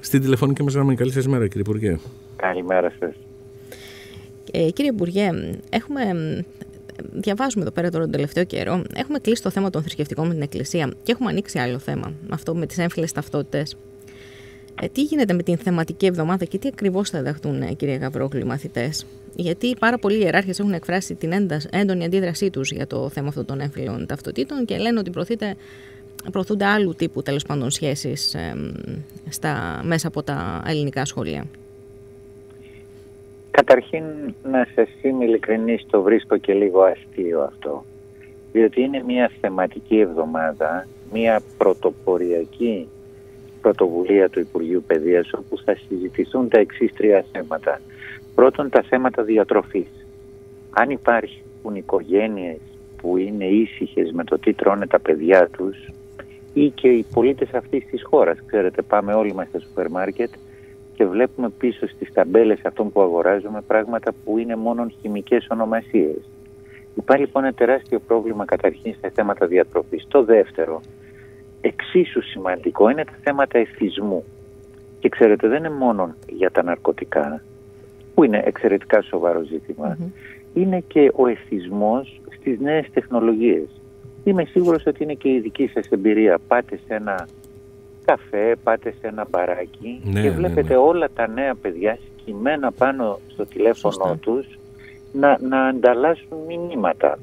Στην τηλεφωνική μας γραμμή. Καλή σας μέρα κύριε Υπουργέ. Καλημέρα σας. Ε, κύριε Υπουργέ, έχουμε διαβάζουμε εδώ πέρα τώρα τον τελευταίο καιρό, έχουμε κλείσει το θέμα των θρησκευτικών με την Εκκλησία και έχουμε ανοίξει άλλο θέμα, αυτό με τις έμφυλες ταυτότητες. Ε, τι γίνεται με την θεματική εβδομάδα και τι ακριβώς θα δεχτούν, ε, κύριε Γαβρόγλου, οι μαθητές; Γιατί πάρα πολλοί ιεράρχες έχουν εκφράσει την έντονη αντίδρασή τους για το θέμα αυτών των έμφυλων ταυτοτήτων και λένε ότι προωθείται, προωθούνται άλλου τύπου τέλος πάντων σχέσεις ε, μέσα από τα ελληνικά σχολεία. Καταρχήν να σας είμαι ειλικρινής το βρίσκω και λίγο αστείο αυτό διότι είναι μια θεματική εβδομάδα, μια πρωτοποριακή πρωτοβουλία του Υπουργείου Παιδείας όπου θα συζητηθούν τα εξής τρία θέματα. Πρώτον τα θέματα διατροφής. Αν υπάρχουν οικογένειες που είναι ήσυχες με το τι τρώνε τα παιδιά τους ή και οι πολίτες αυτής της χώρας. Ξέρετε πάμε όλοι μας στα σούπερ μάρκετ και βλέπουμε πίσω στις ταμπέλες αυτών που αγοράζουμε πράγματα που είναι μόνο χημικές ονομασίες. Υπάρχει λοιπόν ένα τεράστιο πρόβλημα καταρχήν στα θέματα διατροφής. Το δεύτερο, εξίσου σημαντικό, είναι τα θέματα εθισμού. Και ξέρετε δεν είναι μόνο για τα ναρκωτικά, που είναι εξαιρετικά σοβαρό είναι και ο εθισμός στις νέες τεχνολογίες. Είμαι σίγουρος ότι είναι και η δική σας εμπειρία. Πάτε σε ένα καφέ, πάτε σε ένα μπαράκι Ναι, και ναι, βλέπετε ναι. όλα τα νέα παιδιά σκημένα πάνω στο τηλέφωνο Σωστά. τους να, να ανταλλάσσουν μηνύματα.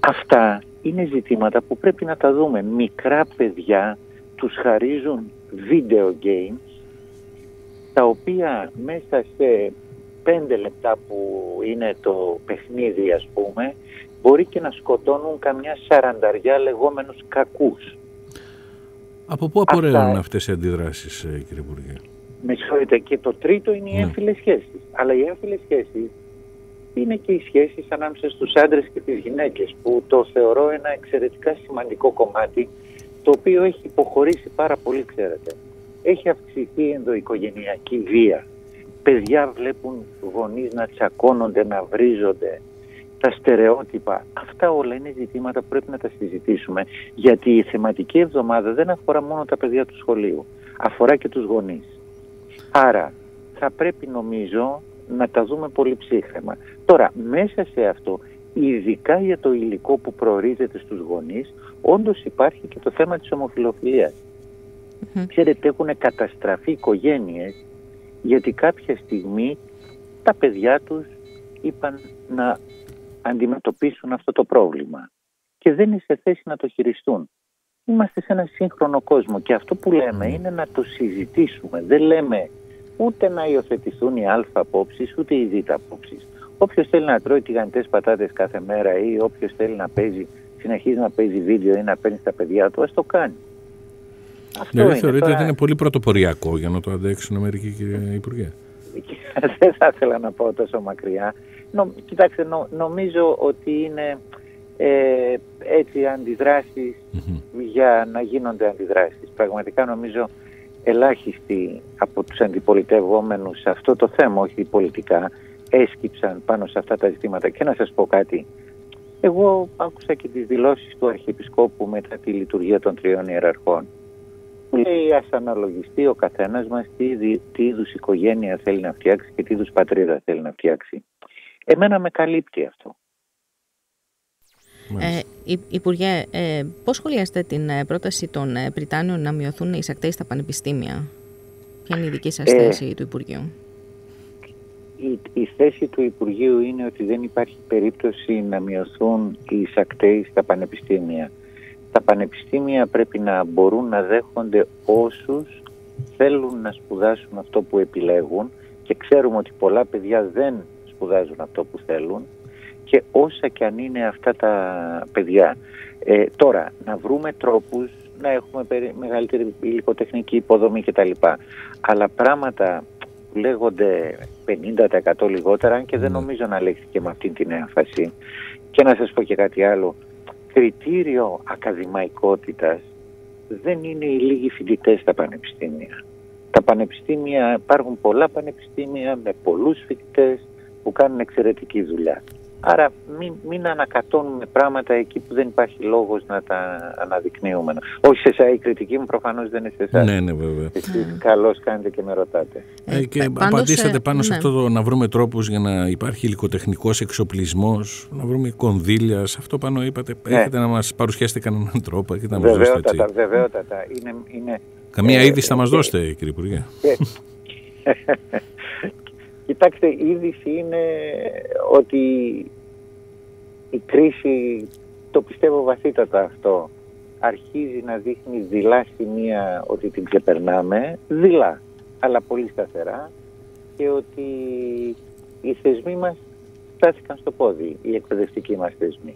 Αυτά είναι ζητήματα που πρέπει να τα δούμε. Μικρά παιδιά τους χαρίζουν video games τα οποία μέσα σε πέντε λεπτά που είναι το παιχνίδι ας πούμε μπορεί και να σκοτώνουν καμιά σαρανταριά λεγόμενους κακούς. Από πού απορρέουν Αυτά- αυτές οι αντιδράσεις ε, κύριε Υπουργέ; Με συγχωρείτε. Και το τρίτο είναι οι Ναι. έμφυλες σχέσεις. Αλλά οι έμφυλες σχέσεις είναι και οι σχέσεις ανάμεσα στους άντρες και τις γυναίκες που το θεωρώ ένα εξαιρετικά σημαντικό κομμάτι το οποίο έχει υποχωρήσει πάρα πολύ ξέρετε. Έχει αυξηθεί η ενδοοικογενειακή βία. Παιδιά βλέπουν γονείς να τσακώνονται, να βρίζονται. Τα στερεότυπα. Αυτά όλα είναι ζητήματα που πρέπει να τα συζητήσουμε γιατί η θεματική εβδομάδα δεν αφορά μόνο τα παιδιά του σχολείου. Αφορά και τους γονείς. Άρα θα πρέπει νομίζω να τα δούμε πολύ ψύχρεμα. Τώρα μέσα σε αυτό ειδικά για το υλικό που προορίζεται στους γονείς όντως υπάρχει και το θέμα της ομοφιλοφιλίας. Μμμ. Ξέρετε έχουν καταστραφεί οικογένειες γιατί κάποια στιγμή τα παιδιά τους είπαν να αντιμετωπίσουν αυτό το πρόβλημα και δεν είναι σε θέση να το χειριστούν. Είμαστε σε ένα σύγχρονο κόσμο και αυτό που λέμε είναι να το συζητήσουμε. Δεν λέμε ούτε να υιοθετηθούν οι α απόψεις ούτε οι β απόψεις. Όποιος θέλει να τρώει τηγανιτές πατάτες κάθε μέρα ή όποιος θέλει να παίζει, συνεχίζει να παίζει βίντεο ή να παίρνει στα παιδιά του, ας το κάνει. Αυτό Δηλαδή είναι. θεωρείτε Τώρα- ότι είναι πολύ πρωτοποριακό για να το αντέξουν μερικοί κύριε Υπουργέ. δεν θα ήθελα να πάω τόσο μακριά. Νο, κοιτάξτε, νο- νομίζω ότι είναι ε, έτσι αντιδράσεις Μμμ. για να γίνονται αντιδράσεις. Πραγματικά νομίζω ελάχιστοι από τους αντιπολιτευόμενους σε αυτό το θέμα, όχι πολιτικά, έσκυψαν πάνω σε αυτά τα ζητήματα. Και να σας πω κάτι. Εγώ άκουσα και τις δηλώσεις του Αρχιεπισκόπου μετά τη λειτουργία των τριών ιεραρχών. Που λέει ας αναλογιστεί ο καθένας μας τι, δι- τι είδους οικογένεια θέλει να φτιάξει και τι είδους πατρίδα θέλει να φτιάξει. Εμένα με καλύπτει αυτό. Μάλιστα. Ε, Υ- Υπουργέ, ε, πώς σχολιάζετε την ε, πρόταση των ε, Πριτάνιων να μειωθούν οι σακτέοι στα πανεπιστήμια; Ποια είναι η δική σας Ε, θέση του Υπουργείου; Η, η θέση του Υπουργείου είναι ότι δεν υπάρχει περίπτωση να μειωθούν οι εισακτέοι στα πανεπιστήμια. Τα πανεπιστήμια πρέπει να μπορούν να δέχονται όσους θέλουν να σπουδάσουν αυτό που επιλέγουν και ξέρουμε ότι πολλά παιδιά δεν σπουδάζουν αυτό που θέλουν και όσα και αν είναι αυτά τα παιδιά. Ε, τώρα, να βρούμε τρόπους να έχουμε περι- μεγαλύτερη υλικοτεχνική υποδομή κτλ. Αλλά πράγματα που λέγονται 50% λιγότερα, αν και δεν Ναι. νομίζω να λέχθηκε με αυτή την έμφαση. Και να σας πω και κάτι άλλο. Κριτήριο ακαδημαϊκότητας δεν είναι οι λίγοι φοιτητές στα πανεπιστήμια. Τα πανεπιστήμια, υπάρχουν πολλά πανεπιστήμια με πολλούς φοιτητές που κάνουν εξαιρετική δουλειά. Άρα μην, μην ανακατώνουμε πράγματα εκεί που δεν υπάρχει λόγος να τα αναδεικνύουμε. Όχι σε εσά, η κριτική μου προφανώς δεν είναι σε εσάς. Ναι, ναι, βέβαια. Εσείς καλώς κάνετε και με ρωτάτε. Ε, και απαντήσατε πάνω σε ναι. αυτό το να βρούμε τρόπους για να υπάρχει υλικοτεχνικός εξοπλισμός, να βρούμε κονδύλια. Σε αυτό πάνω είπατε, ναι. έχετε να μας παρουσιάσετε κανέναν τρόπο. να βεβαίωτατα, βεβαίωτατα. Είναι, είναι, Καμία ε, είδηση θα μας δώσετε, κύριε Υπουργέ. Κοιτάξτε, η είδηση είναι ότι η κρίση, το πιστεύω βαθύτατα αυτό, αρχίζει να δείχνει δειλά σημεία ότι την ξεπερνάμε, δειλά, αλλά πολύ σταθερά και ότι οι θεσμοί μας στάθηκαν στο πόδι, οι εκπαιδευτικοί μας θεσμοί.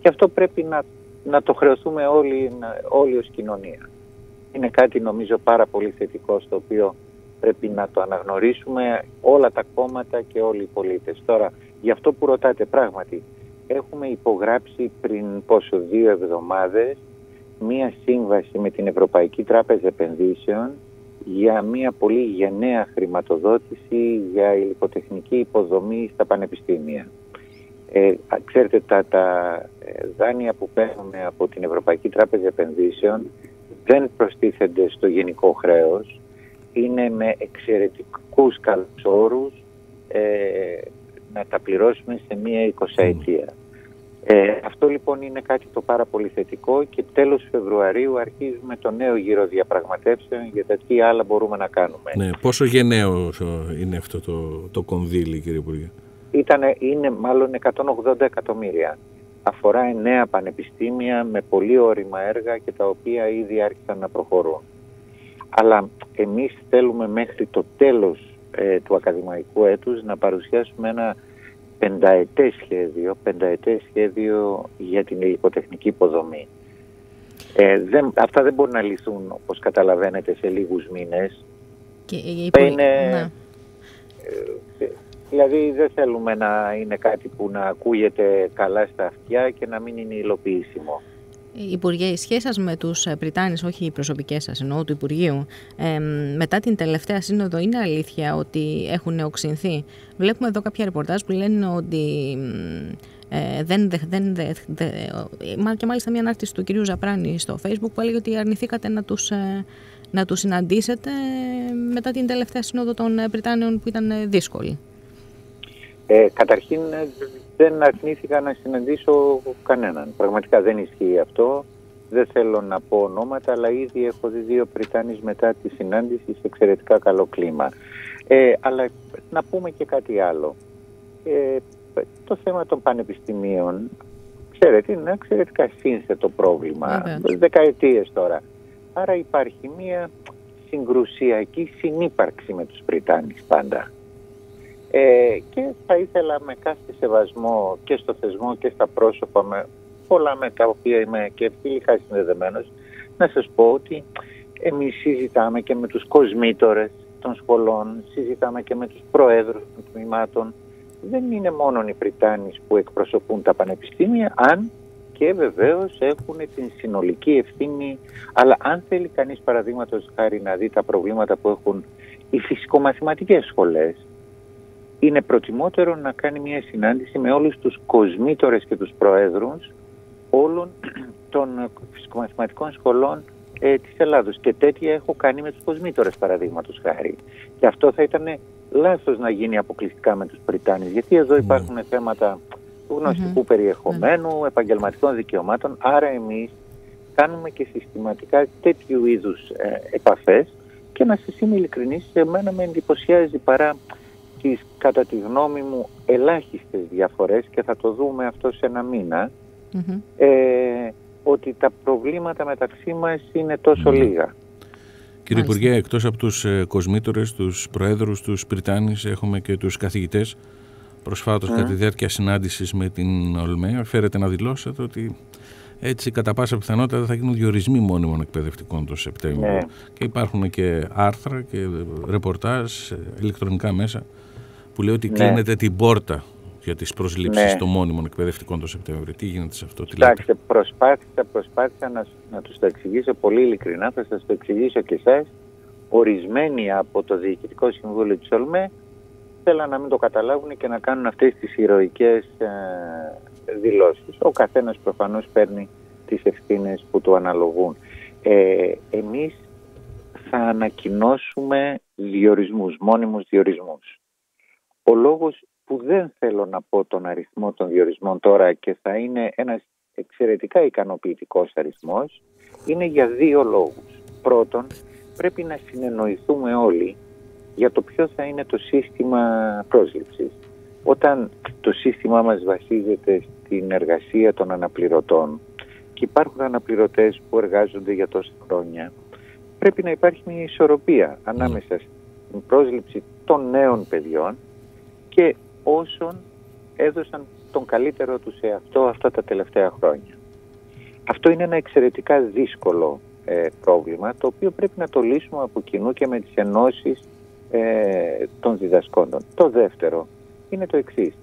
Και αυτό πρέπει να, να το χρεωθούμε όλοι, όλοι ως κοινωνία. Είναι κάτι νομίζω πάρα πολύ θετικό στο οποίο πρέπει να το αναγνωρίσουμε όλα τα κόμματα και όλοι οι πολίτες. Τώρα, γι' αυτό που ρωτάτε πράγματι, έχουμε υπογράψει πριν πόσο δύο εβδομάδες μία σύμβαση με την Ευρωπαϊκή Τράπεζα Επενδύσεων για μία πολύ γενναία χρηματοδότηση για υλικοτεχνική υποδομή στα πανεπιστήμια. Ε, ξέρετε, τα, τα ε, δάνεια που παίρνουμε από την Ευρωπαϊκή Τράπεζα Επενδύσεων δεν προστίθενται στο γενικό χρέος, είναι με εξαιρετικούς καλούς όρους ε, να τα πληρώσουμε σε μία εικοσαετία. Ε, αυτό λοιπόν είναι κάτι το πάρα πολύ θετικό και τέλος Φεβρουαρίου αρχίζουμε το νέο γύρο διαπραγματεύσεων για τα τι άλλα μπορούμε να κάνουμε. Ναι, πόσο γενναίο είναι αυτό το, το κονδύλι κύριε Υπουργέ; Ήτανε, είναι μάλλον 180 εκατομμύρια. Αφορά εννέα πανεπιστήμια με πολύ όρημα έργα και τα οποία ήδη άρχισαν να προχωρούν αλλά εμείς θέλουμε μέχρι το τέλος ε, του ακαδημαϊκού έτους να παρουσιάσουμε ένα πενταετές σχέδιο, πενταετές σχέδιο για την υλικοτεχνική υποδομή. Ε, δεν, αυτά δεν μπορούν να λυθούν, όπως καταλαβαίνετε, σε λίγους μήνες. Και, είναι, ναι. ε, δηλαδή δεν θέλουμε να είναι κάτι που να ακούγεται καλά στα αυτιά και να μην είναι υλοποιήσιμο. Υπουργέ, η σχέση σας με τους Πριτάνες, όχι οι προσωπικές σας, εννοώ του Υπουργείου, ε, μετά την τελευταία σύνοδο είναι αλήθεια ότι έχουν οξυνθεί; Βλέπουμε εδώ κάποια ρεπορτάζ που λένε ότι ε, δεν, δεν, δε, και μάλιστα μια ανάρτηση του κυρίου Ζαπράνη στο facebook που έλεγε ότι αρνηθήκατε να τους, ε, να τους συναντήσετε μετά την τελευταία σύνοδο των Πριτάνεων που ήταν δύσκολη. Ε, καταρχήν δεν αρνήθηκα να συναντήσω κανέναν. Πραγματικά δεν ισχύει αυτό. Δεν θέλω να πω ονόματα, αλλά ήδη έχω δει δύο Πριτάνης μετά τη συνάντηση σε εξαιρετικά καλό κλίμα. Ε, αλλά να πούμε και κάτι άλλο. Ε, το θέμα των πανεπιστημίων, ξέρετε, είναι εξαιρετικά σύνθετο πρόβλημα. Δεκαετίες τώρα. Άρα υπάρχει μία συγκρουσιακή συνύπαρξη με τους Πριτάνης πάντα. Ε, και θα ήθελα με κάθε σεβασμό και στο θεσμό και στα πρόσωπα με πολλά με τα οποία είμαι και φιλικά συνδεδεμένος να σας πω ότι εμείς συζητάμε και με τους κοσμήτορες των σχολών, συζητάμε και με τους προέδρους των τμήματων. Δεν είναι μόνο οι Πριτάνης που εκπροσωπούν τα πανεπιστήμια, αν και βεβαίως έχουν την συνολική ευθύνη. Αλλά αν θέλει κανείς παραδείγματος χάρη να δει τα προβλήματα που έχουν οι φυσικομαθηματικές σχολές, είναι προτιμότερο να κάνει μια συνάντηση με όλους τους κοσμήτορες και τους προέδρους όλων των φυσικομαθηματικών σχολών ε, της Ελλάδος. Και τέτοια έχω κάνει με τους κοσμήτορες παραδείγματος χάρη. Και αυτό θα ήταν λάθος να γίνει αποκλειστικά με τους Πριτάνες, γιατί εδώ ναι. υπάρχουν mm. θέματα του γνωστικού περιεχομένου, mm. επαγγελματικών δικαιωμάτων, άρα εμείς κάνουμε και συστηματικά τέτοιου είδους ε, επαφές και να σας είμαι ειλικρινής, εμένα με εντυπωσιάζει παρά τις κατά τη γνώμη μου ελάχιστες διαφορές και θα το δούμε αυτό σε ένα ε, ότι τα προβλήματα μεταξύ μας είναι τόσο ναι. λίγα. Κύριε Υπουργέ, εκτός από τους ε, κοσμήτορες, τους προέδρους, τους Πριτάνης, έχουμε και τους καθηγητές. Προσφάτως, mm. κατά τη διάρκεια συνάντησης με την ΟΛΜΕ, φέρετε να δηλώσετε ότι έτσι κατά πάσα πιθανότητα θα γίνουν διορισμοί μόνιμων εκπαιδευτικών το Σεπτέμβριο. Ναι. Και υπάρχουν και άρθρα και ρεπορτάζ, ηλεκτρονικά μέσα που λέει ότι ναι. κλείνετε την πόρτα για τις προσλήψεις ναι. των μόνιμων εκπαιδευτικών το Σεπτέμβριο. Τι γίνεται σε αυτό, τι Κοιτάξτε, προσπάθησα, προσπάθησα να, να τους το εξηγήσω πολύ ειλικρινά, θα σας το εξηγήσω και εσάς. Ορισμένοι από το Διοικητικό Συμβούλιο της ΟΛΜΕ θέλαν να μην το καταλάβουν και να κάνουν αυτές τις ηρωικές ε, δηλώσεις. Ο καθένας προφανώς παίρνει τις ευθύνες που του αναλογούν. Ε, εμείς θα ανακοινώσουμε διορισμούς, μόνιμους διορισμούς. Ο λόγος που δεν θέλω να πω τον αριθμό των διορισμών τώρα και θα είναι ένας εξαιρετικά ικανοποιητικός αριθμός είναι για δύο λόγους. Πρώτον, πρέπει να συνεννοηθούμε όλοι για το ποιο θα είναι το σύστημα πρόσληψης. Όταν το σύστημά μας βασίζεται στην εργασία των αναπληρωτών και υπάρχουν αναπληρωτές που εργάζονται για τόσα χρόνια, πρέπει να υπάρχει μια ισορροπία ανάμεσα στην πρόσληψη των νέων παιδιών και όσων έδωσαν τον καλύτερο τους σε αυτό αυτά τα τελευταία χρόνια. Αυτό είναι ένα εξαιρετικά δύσκολο ε, πρόβλημα το οποίο πρέπει να το λύσουμε από κοινού και με τις ενώσεις ε, των διδασκόντων. Το δεύτερο είναι το εξής.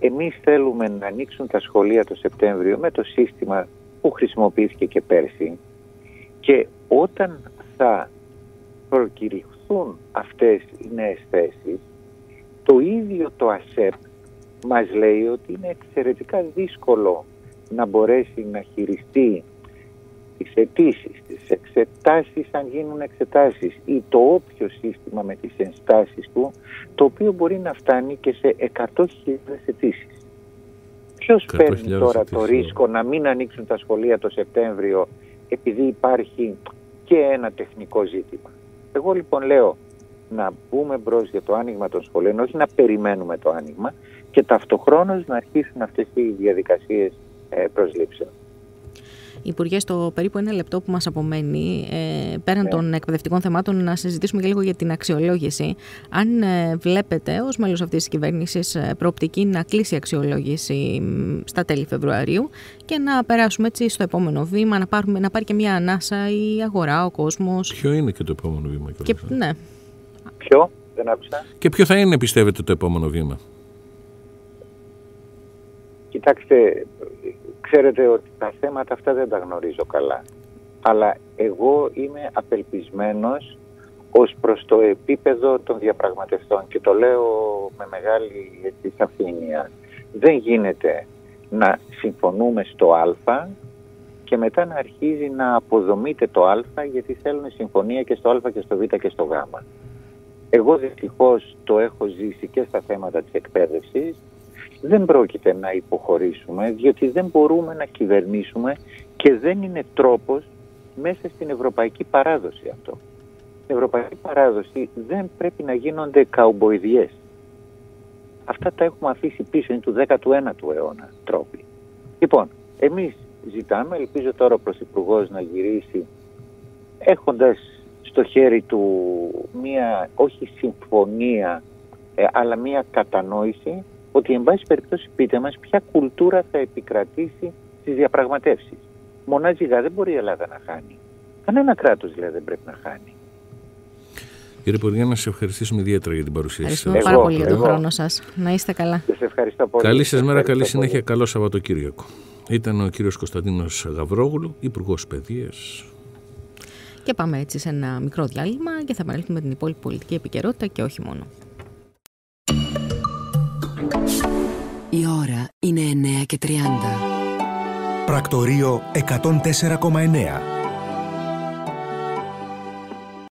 Εμείς θέλουμε να ανοίξουν τα σχολεία το Σεπτέμβριο με το σύστημα που χρησιμοποιήθηκε και πέρσι και όταν θα προκηρυχθούν αυτές οι νέες θέσεις το ίδιο το ΑΣΕΠ μας λέει ότι είναι εξαιρετικά δύσκολο να μπορέσει να χειριστεί τις αιτήσεις, τις εξετάσεις αν γίνουν εξετάσεις ή το όποιο σύστημα με τις ενστάσεις του το οποίο μπορεί να φτάνει και σε 100.000 αιτήσεις. Ποιος παίρνει τώρα το ρίσκο να μην ανοίξουν τα σχολεία το Σεπτέμβριο επειδή υπάρχει και ένα τεχνικό ζήτημα; Εγώ λοιπόν λέω να μπούμε μπρος για το άνοιγμα των σχολείων, όχι να περιμένουμε το άνοιγμα και ταυτοχρόνως να αρχίσουν αυτές οι διαδικασίες ε, προσλήψεων. Υπουργέ, στο περίπου ένα λεπτό που μας απομένει, ε, πέραν ναι. των εκπαιδευτικών θεμάτων, να συζητήσουμε και λίγο για την αξιολόγηση. Αν ε, βλέπετε ως μέλος αυτής της κυβέρνησης ε, προοπτική να κλείσει η αξιολόγηση στα τέλη Φεβρουαρίου και να περάσουμε έτσι στο επόμενο βήμα, να, πάρουμε, να πάρει και μια ανάσα η αγορά, ο κόσμος. Ποιο είναι και το επόμενο βήμα, και, ναι. Ποιο, δεν άκουσα. Και ποιο θα είναι, πιστεύετε, το επόμενο βήμα; Κοιτάξτε, ξέρετε ότι τα θέματα αυτά δεν τα γνωρίζω καλά. Αλλά εγώ είμαι απελπισμένος ως προς το επίπεδο των διαπραγματευτών και το λέω με μεγάλη έτσι, σαφήνεια. Δεν γίνεται να συμφωνούμε στο α και μετά να αρχίζει να αποδομείται το α γιατί θέλουν συμφωνία και στο α και στο β και στο γ. Εγώ δυστυχώς το έχω ζήσει και στα θέματα της εκπαίδευσης δεν πρόκειται να υποχωρήσουμε διότι δεν μπορούμε να κυβερνήσουμε και δεν είναι τρόπος μέσα στην ευρωπαϊκή παράδοση αυτό. Στην ευρωπαϊκή παράδοση δεν πρέπει να γίνονται καουμποϊδιές. Αυτά τα έχουμε αφήσει πίσω, είναι του 19ου αιώνα τρόποι. Λοιπόν, εμείς ζητάμε, ελπίζω τώρα ο Πρωθυπουργός να γυρίσει έχοντας στο χέρι του μία, όχι συμφωνία, ε, αλλά μία κατανόηση ότι εν πάση περιπτώσει πείτε μας ποια κουλτούρα θα επικρατήσει στις διαπραγματεύσεις. Μονάζιγα δεν μπορεί η Ελλάδα να χάνει. Κανένα κράτος δηλαδή δεν πρέπει να χάνει. Κύριε Υπουργέ, να σα ευχαριστήσουμε ιδιαίτερα για την παρουσία σας. Ευχαριστούμε πάρα πολύ για τον χρόνο σας. Να είστε καλά. Σας ευχαριστώ πολύ. Καλή σας μέρα, καλή συνέχεια. Καλό Σαββατοκύριακο. Ήταν ο κύριος Κωνσταντίνος Γαβρόγουλου, Υπουργός Παιδείας. Και πάμε έτσι σε ένα μικρό διάλειμμα και θα επανέλθουμε με την υπόλοιπη πολιτική επικαιρότητα και όχι μόνο. Η ώρα είναι 9 και 30. Πρακτορείο 104,9.